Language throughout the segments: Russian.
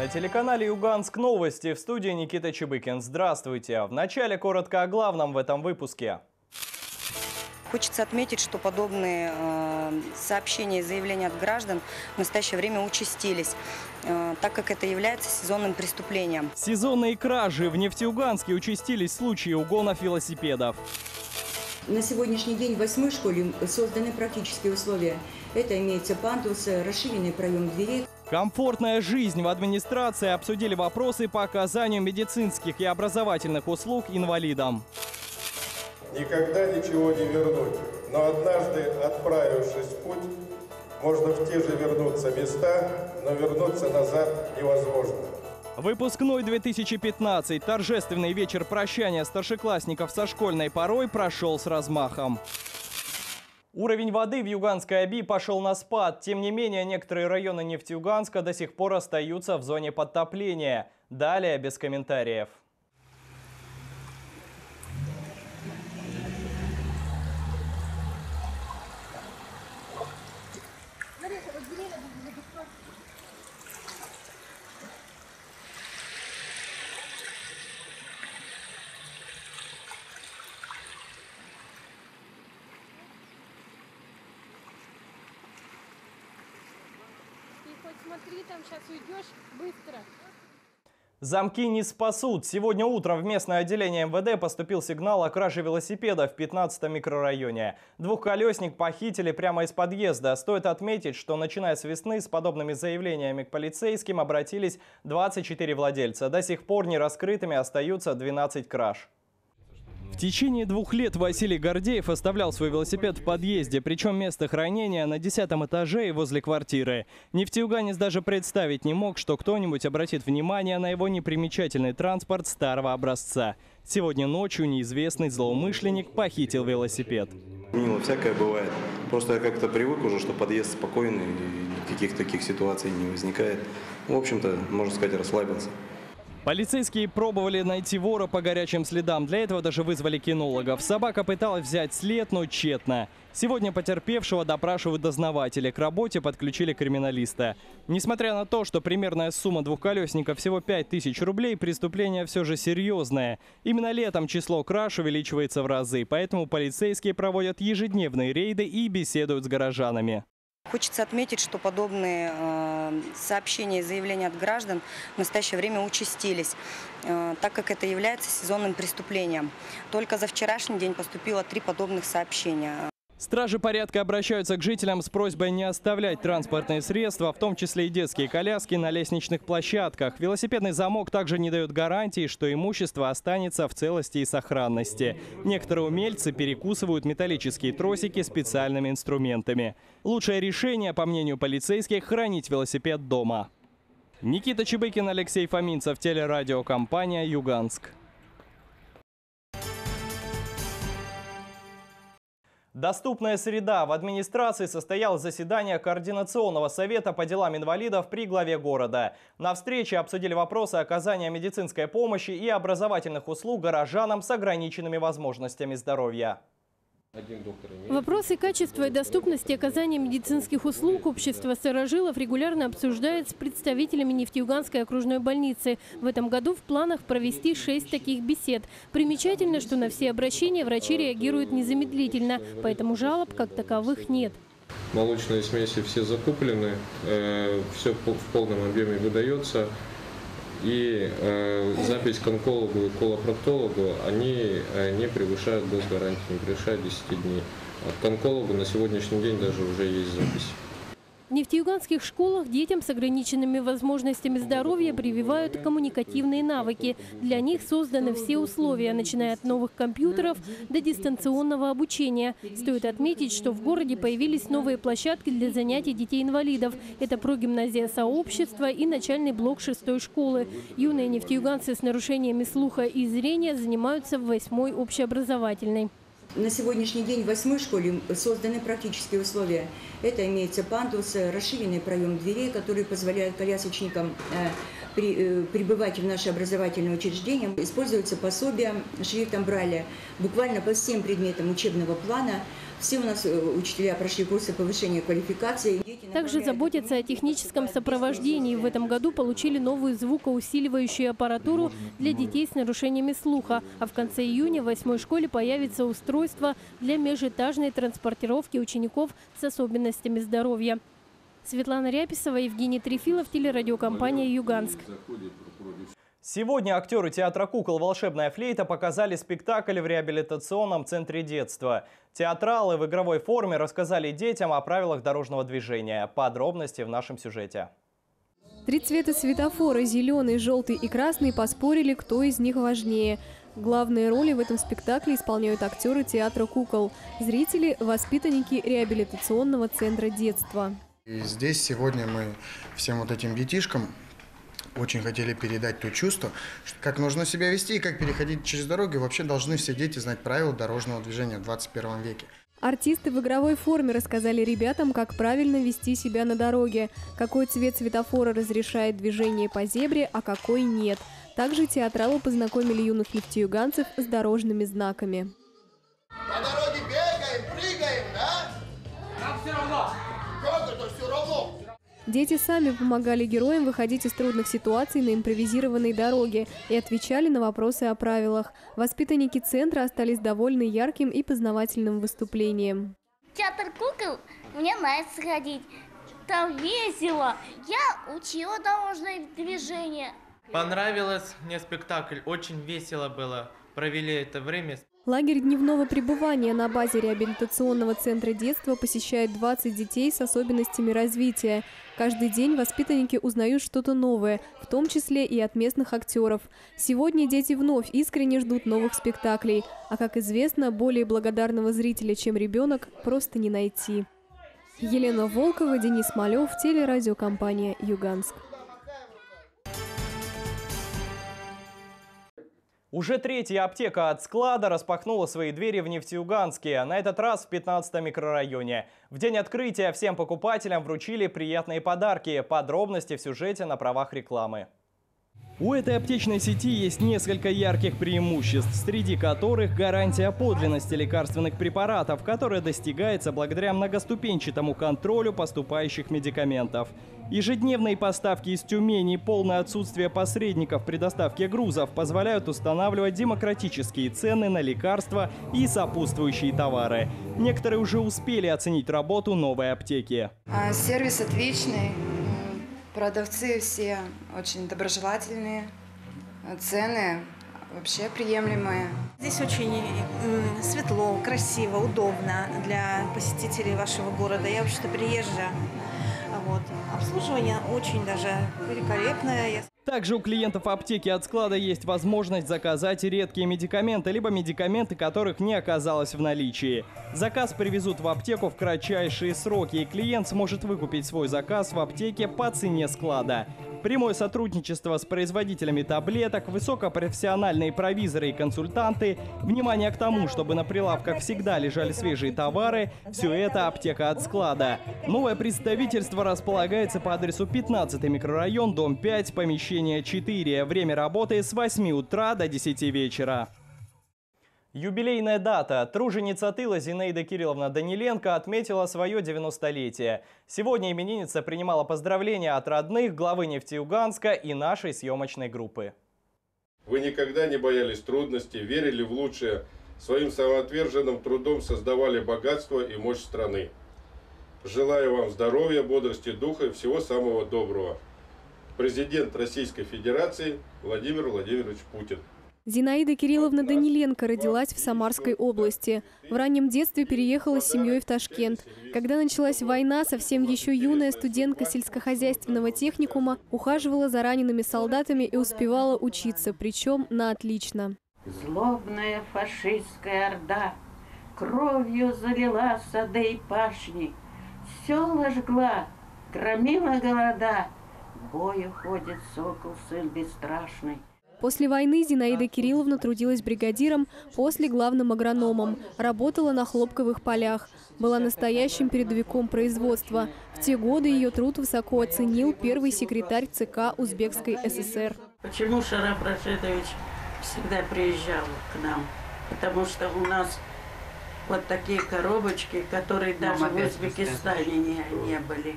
На телеканале «Юганск новости» в студии Никита Чебыкин. Здравствуйте. Вначале коротко о главном в этом выпуске. Хочется отметить, что подобные э, сообщения и заявления от граждан в настоящее время участились, э, так как это является сезонным преступлением. Сезонные кражи. В Нефтеюганске участились случаи угонов велосипедов. На сегодняшний день в восьмой школе созданы практические условия. Это имеется пандус, расширенный проем дверей. Комфортная жизнь в администрации обсудили вопросы по оказанию медицинских и образовательных услуг инвалидам. Никогда ничего не вернуть, но однажды, отправившись в путь, можно в те же вернуться места, но вернуться назад невозможно. Выпускной 2015. Торжественный вечер прощания старшеклассников со школьной порой прошел с размахом. Уровень воды в Юганской Оби пошел на спад. Тем не менее, некоторые районы Нефтеюганска до сих пор остаются в зоне подтопления. Далее без комментариев. Хоть смотри, там сейчас уйдешь быстро. Замки не спасут. Сегодня утром в местное отделение МВД поступил сигнал о краже велосипеда в 15 микрорайоне. Двухколесник похитили прямо из подъезда. Стоит отметить, что начиная с весны с подобными заявлениями к полицейским обратились 24 владельца. До сих пор не раскрытыми остаются 12 краж. В течение двух лет Василий Гордеев оставлял свой велосипед в подъезде, причем место хранения на десятом этаже и возле квартиры. Нефтеюганец даже представить не мог, что кто-нибудь обратит внимание на его непримечательный транспорт старого образца. Сегодня ночью неизвестный злоумышленник похитил велосипед. Мило всякое бывает. Просто я как-то привык уже, что подъезд спокойный, никаких таких ситуаций не возникает. В общем-то, можно сказать, расслабился. Полицейские пробовали найти вора по горячим следам. Для этого даже вызвали кинологов. Собака пыталась взять след, но тщетно. Сегодня потерпевшего допрашивают дознаватели. К работе подключили криминалиста. Несмотря на то, что примерная сумма двухколесника всего 5000 рублей, преступление все же серьезное. Именно летом число краж увеличивается в разы, поэтому полицейские проводят ежедневные рейды и беседуют с горожанами. Хочется отметить, что подобные э, сообщения и заявления от граждан в настоящее время участились, э, так как это является сезонным преступлением. Только за вчерашний день поступило три подобных сообщения. Стражи порядка обращаются к жителям с просьбой не оставлять транспортные средства, в том числе и детские коляски, на лестничных площадках. Велосипедный замок также не дает гарантии, что имущество останется в целости и сохранности. Некоторые умельцы перекусывают металлические тросики специальными инструментами. Лучшее решение, по мнению полицейских, хранить велосипед дома. Никита Чебыкин, Алексей Фоминцев, телерадиокомпания «Юганск». Доступная среда. В администрации состоялось заседание Координационного совета по делам инвалидов при главе города. На встрече обсудили вопросы оказания медицинской помощи и образовательных услуг горожанам с ограниченными возможностями здоровья. Вопросы качества и доступности оказания медицинских услуг общество старожилов регулярно обсуждает с представителями Нефтеюганской окружной больницы. В этом году в планах провести шесть таких бесед. Примечательно, что на все обращения врачи реагируют незамедлительно, поэтому жалоб как таковых нет. Молочные смеси все закуплены, э, все в полном объеме выдается. И э, запись к онкологу и колопроктологу, они э, не превышают госгарантии, не превышают 10 дней. А к онкологу на сегодняшний день даже уже есть запись. В нефтеюганских школах детям с ограниченными возможностями здоровья прививают коммуникативные навыки. Для них созданы все условия, начиная от новых компьютеров до дистанционного обучения. Стоит отметить, что в городе появились новые площадки для занятий детей-инвалидов. Это прогимназия сообщества и начальный блок шестой школы. Юные нефтеюганцы с нарушениями слуха и зрения занимаются в восьмой общеобразовательной. На сегодняшний день в восьмой школе созданы практические условия. Это имеется пандус, расширенный проем дверей, который позволяет колясочникам э, при, э, прибывать в наше образовательное учреждение. Используются пособия шрифтом Брайля буквально по всем предметам учебного плана, Все у нас э, учителя прошли курсы повышения квалификации. Также заботятся о техническом сопровождении. В этом году получили новую звукоусиливающую аппаратуру для детей с нарушениями слуха. А в конце июня в восьмой школе появится устройство для межэтажной транспортировки учеников с особенностями здоровья. Светлана Ряписова, Евгений Трефилов, телерадиокомпания «Юганск». Сегодня актеры театра кукол «Волшебная флейта» показали спектакль в реабилитационном центре детства. Театралы в игровой форме рассказали детям о правилах дорожного движения. Подробности в нашем сюжете. Три цвета светофора – зеленый, желтый и красный – поспорили, кто из них важнее. Главные роли в этом спектакле исполняют актеры театра кукол. Зрители – воспитанники реабилитационного центра детства. И здесь сегодня мы всем вот этим детишкам очень хотели передать то чувство, как нужно себя вести и как переходить через дороги. Вообще должны все дети знать правила дорожного движения в 21 веке. Артисты в игровой форме рассказали ребятам, как правильно вести себя на дороге, какой цвет светофора разрешает движение по зебре, а какой нет. Также театралы познакомили юных нефтеюганцев с дорожными знаками. По дороге Дети сами помогали героям выходить из трудных ситуаций на импровизированной дороге и отвечали на вопросы о правилах. Воспитанники центра остались довольны ярким и познавательным выступлением. Театр кукол мне нравится ходить. Там весело. Я учила дорожное движение. Понравилось мне спектакль, очень весело было. Провели это время. Лагерь дневного пребывания на базе реабилитационного центра детства посещает 20 детей с особенностями развития. Каждый день воспитанники узнают что-то новое, в том числе и от местных актеров. Сегодня дети вновь искренне ждут новых спектаклей. А как известно, более благодарного зрителя, чем ребенок, просто не найти. Елена Волкова, Денис Малев, телерадиокомпания «Юганск». Уже третья аптека от склада распахнула свои двери в Нефтеюганске, на этот раз в 15 микрорайоне. В день открытия всем покупателям вручили приятные подарки. Подробности в сюжете на правах рекламы. У этой аптечной сети есть несколько ярких преимуществ, среди которых гарантия подлинности лекарственных препаратов, которая достигается благодаря многоступенчатому контролю поступающих медикаментов. Ежедневные поставки из Тюмени и полное отсутствие посредников при доставке грузов позволяют устанавливать демократические цены на лекарства и сопутствующие товары. Некоторые уже успели оценить работу новой аптеки. А, сервис отличный, продавцы все очень доброжелательные, цены вообще приемлемые. Здесь очень светло, красиво, удобно для посетителей вашего города. Я вообще-то приезжая. Вот. Обслуживание очень даже великолепное. Также у клиентов аптеки от склада есть возможность заказать редкие медикаменты, либо медикаменты, которых не оказалось в наличии. Заказ привезут в аптеку в кратчайшие сроки, и клиент сможет выкупить свой заказ в аптеке по цене склада. Прямое сотрудничество с производителями таблеток, высокопрофессиональные провизоры и консультанты, внимание к тому, чтобы на прилавках всегда лежали свежие товары – все это аптека от склада. Новое представительство располагается по адресу 15 микрорайон, дом 5, помещение 4. Время работы с 8 утра до 10 вечера. Юбилейная дата. Труженица тыла Зинаида Кирилловна Даниленко отметила свое 90-летие. Сегодня именинница принимала поздравления от родных, главы Нефтеюганска и нашей съемочной группы. Вы никогда не боялись трудностей, верили в лучшее, своим самоотверженным трудом создавали богатство и мощь страны. Желаю вам здоровья, бодрости духа и всего самого доброго. Президент Российской Федерации Владимир Владимирович Путин. Зинаида Кирилловна Даниленко родилась в Самарской области. В раннем детстве переехала с семьей в Ташкент. Когда началась война, совсем еще юная студентка сельскохозяйственного техникума ухаживала за ранеными солдатами и успевала учиться, причем на отлично. Злобная фашистская орда кровью залила сады и пашни, села жгла, громила города, бою ходит сокол сын бесстрашный. После войны Зинаида Кирилловна трудилась бригадиром, после главным агрономом, работала на хлопковых полях, была настоящим передовиком производства. В те годы ее труд высоко оценил первый секретарь ЦК Узбекской ССР. Почему Шарап Рашидович всегда приезжал к нам? Потому что у нас вот такие коробочки, которые даже в Узбекистане не, не были.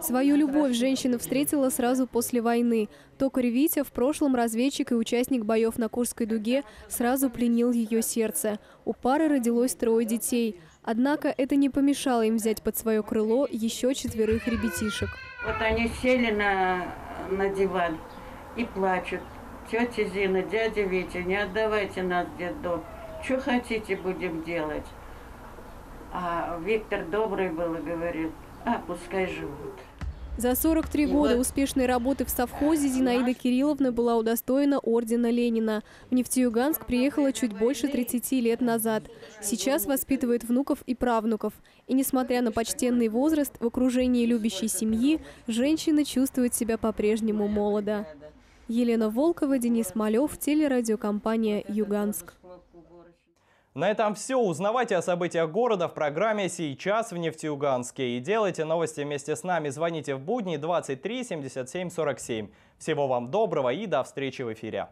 Свою любовь женщина встретила сразу после войны. Токарь Витя, в прошлом разведчик и участник боев на Курской дуге, сразу пленил ее сердце. У пары родилось трое детей. Однако это не помешало им взять под свое крыло еще четверых ребятишек. Вот они сели на, на диван и плачут. Тетя Зина, дядя Витя, не отдавайте нас в детдом. Что хотите, будем делать. А Виктор добрый был и говорит, а пускай живут. За 43 года успешной работы в совхозе Зинаида Кирилловна была удостоена ордена Ленина. В Нефтеюганск приехала чуть больше 30 лет назад. Сейчас воспитывает внуков и правнуков. И несмотря на почтенный возраст, в окружении любящей семьи, женщина чувствует себя по-прежнему молодо. Елена Волкова, Денис Малев, телерадиокомпания «Юганск». На этом все. Узнавайте о событиях города в программе «Сейчас в Нефтеюганске». И делайте новости вместе с нами. Звоните в будни 23 77 47. Всего вам доброго и до встречи в эфире.